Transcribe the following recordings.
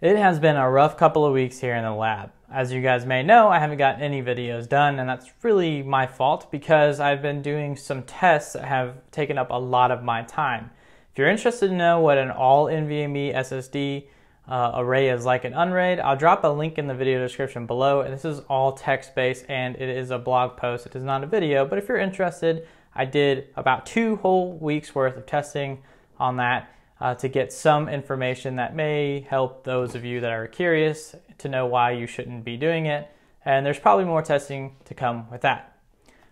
It has been a rough couple of weeks here in the lab. As you guys may know, I haven't got any videos done, and that's really my fault because I've been doing some tests that have taken up a lot of my time. If you're interested to know what an all NVMe SSD uh, array is like in Unraid, I'll drop a link in the video description below. And this is all text based and it is a blog post. It is not a video, but if you're interested, I did about two whole weeks worth of testing on that uh, to get some information that may help those of you that are curious to know why you shouldn't be doing it. And there's probably more testing to come with that.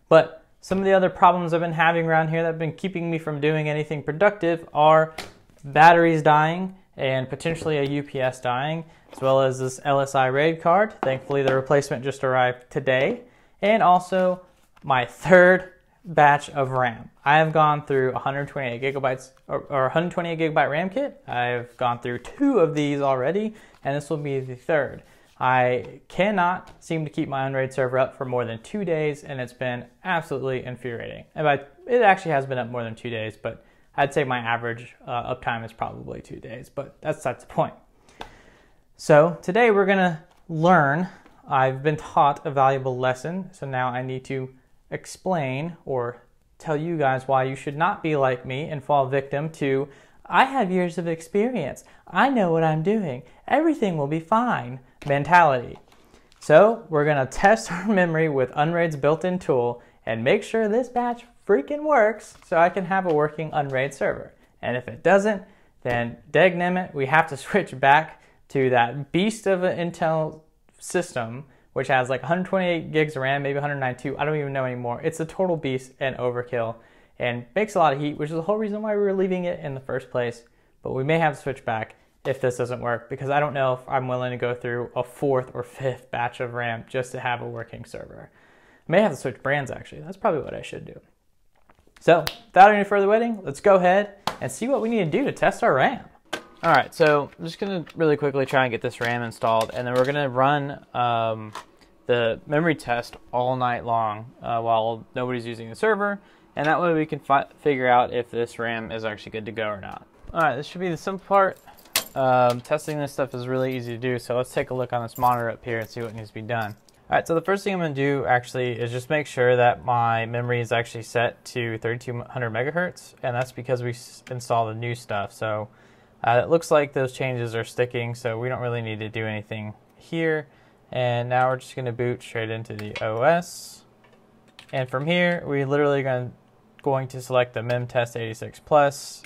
But some of the other problems I've been having around here that have been keeping me from doing anything productive are batteries dying and potentially a UPS dying, as well as this LSI RAID card. Thankfully, the replacement just arrived today. And also my third batch of RAM. I have gone through 128 gigabytes or, or 128 gigabyte RAM kit. I've gone through two of these already, and this will be the third. I cannot seem to keep my Unraid server up for more than two days, and it's been absolutely infuriating. And by, it actually has been up more than two days, but I'd say my average uh, uptime is probably two days, but that's that's the point. So today we're gonna learn. I've been taught a valuable lesson, so now I need to explain or tell you guys why you should not be like me and fall victim to I have years of experience. I know what I'm doing. Everything will be fine mentality. So we're going to test our memory with Unraid's built-in tool and make sure this batch freaking works so I can have a working Unraid server. And if it doesn't, then degnammit, we have to switch back to that beast of an Intel system which has like 128 gigs of RAM, maybe 192. I don't even know anymore. It's a total beast and overkill and makes a lot of heat, which is the whole reason why we were leaving it in the first place. But we may have to switch back if this doesn't work because I don't know if I'm willing to go through a fourth or fifth batch of RAM just to have a working server. I may have to switch brands actually. That's probably what I should do. So without any further waiting, let's go ahead and see what we need to do to test our RAM. All right, so I'm just gonna really quickly try and get this RAM installed, and then we're gonna run um, the memory test all night long uh, while nobody's using the server, and that way we can fi- figure out if this RAM is actually good to go or not. All right, this should be the simple part. Um, testing this stuff is really easy to do, so let's take a look on this monitor up here and see what needs to be done. All right, so the first thing I'm to do actually is just make sure that my memory is actually set to 3200 megahertz, and that's because we installed the new stuff. So uh, it looks like those changes are sticking, so we don't really need to do anything here. And now we're just going to boot straight into the OS. And from here, we're literally going going to select the memtest86 plus.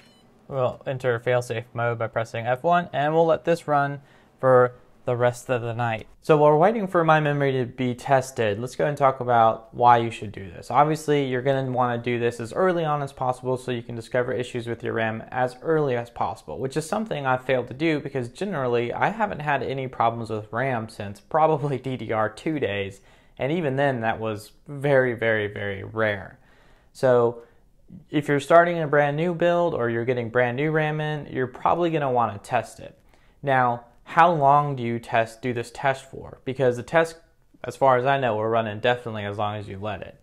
We'll enter failsafe mode by pressing F1, and we'll let this run for the rest of the night. So while we're waiting for my memory to be tested, let's go and talk about why you should do this. Obviously, you're going to want to do this as early on as possible so you can discover issues with your RAM as early as possible, which is something I failed to do because generally I haven't had any problems with RAM since probably DDR2 days, and even then that was very, very, very rare. So if you're starting a brand new build or you're getting brand new RAM in, you're probably going to want to test it. Now, how long do you test do this test for? Because the test, as far as I know, will run indefinitely as long as you let it.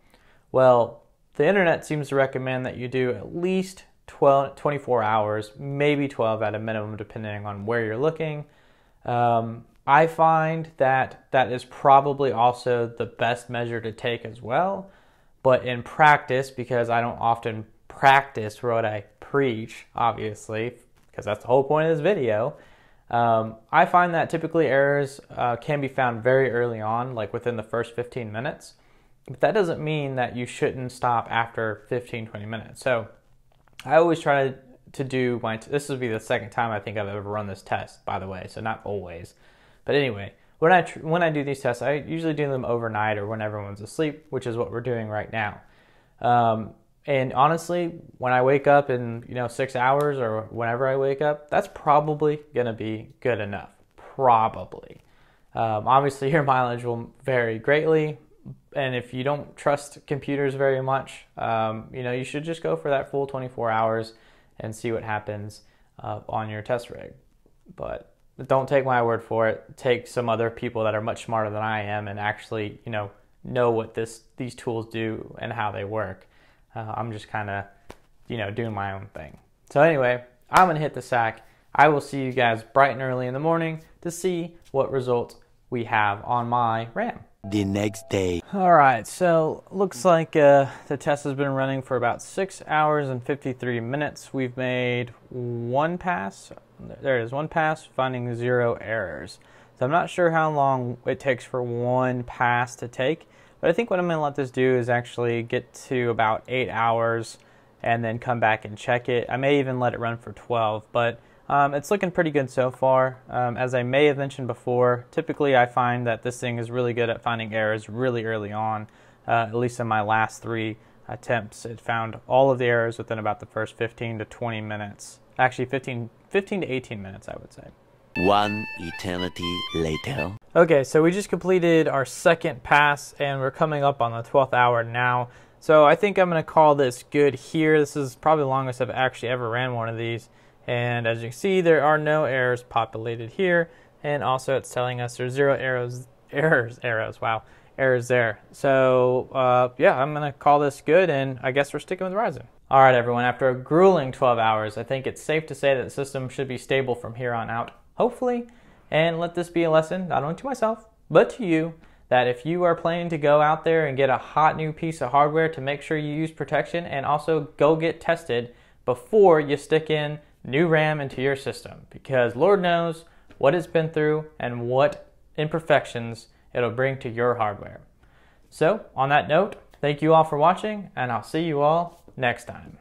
Well, the internet seems to recommend that you do at least 12, 24 hours, maybe 12 at a minimum, depending on where you're looking. Um, I find that that is probably also the best measure to take as well. But in practice, because I don't often practice what I preach, obviously, because that's the whole point of this video, um, I find that typically errors uh, can be found very early on, like within the first 15 minutes. But that doesn't mean that you shouldn't stop after 15, 20 minutes. So I always try to, do my, t- this will be the second time I think I've ever run this test, by the way, so not always. But anyway, when I, tr- when I do these tests, I usually do them overnight or when everyone's asleep, which is what we're doing right now. Um, and honestly, when I wake up in you know six hours or whenever I wake up, that's probably gonna be good enough. Probably. Um, obviously, your mileage will vary greatly, and if you don't trust computers very much, um, you know you should just go for that full 24 hours and see what happens uh, on your test rig. But don't take my word for it. Take some other people that are much smarter than I am and actually you know know what this these tools do and how they work. Uh, I'm just kind of, you know, doing my own thing. So anyway, I'm gonna hit the sack. I will see you guys bright and early in the morning to see what results we have on my RAM. The next day. All right, so looks like uh, the test has been running for about six hours and 53 minutes. We've made one pass. There it is, one pass, finding zero errors. So I'm not sure how long it takes for one pass to take, but I think what I'm going to let this do is actually get to about eight hours and then come back and check it. I may even let it run for 12, but um, it's looking pretty good so far. Um, as I may have mentioned before, typically I find that this thing is really good at finding errors really early on. Uh, at least in my last three attempts, it found all of the errors within about the first 15 to 20 minutes. Actually, 15, 15 to 18 minutes, I would say. One eternity later. Okay, so we just completed our second pass and we're coming up on the 12th hour now. So I think I'm going to call this good here. This is probably the longest I've actually ever ran one of these. And as you can see, there are no errors populated here. And also it's telling us there's zero arrows, errors, arrows, wow, errors there. So uh, yeah, I'm gonna call this good and I guess we're sticking with Ryzen. All right, everyone, after a grueling 12 hours, I think it's safe to say that the system should be stable from here on out, hopefully. And let this be a lesson, not only to myself, but to you, that if you are planning to go out there and get a hot new piece of hardware to make sure you use protection and also go get tested before you stick in new RAM into your system because Lord knows what it's been through and what imperfections it'll bring to your hardware. So, on that note, thank you all for watching, and I'll see you all next time.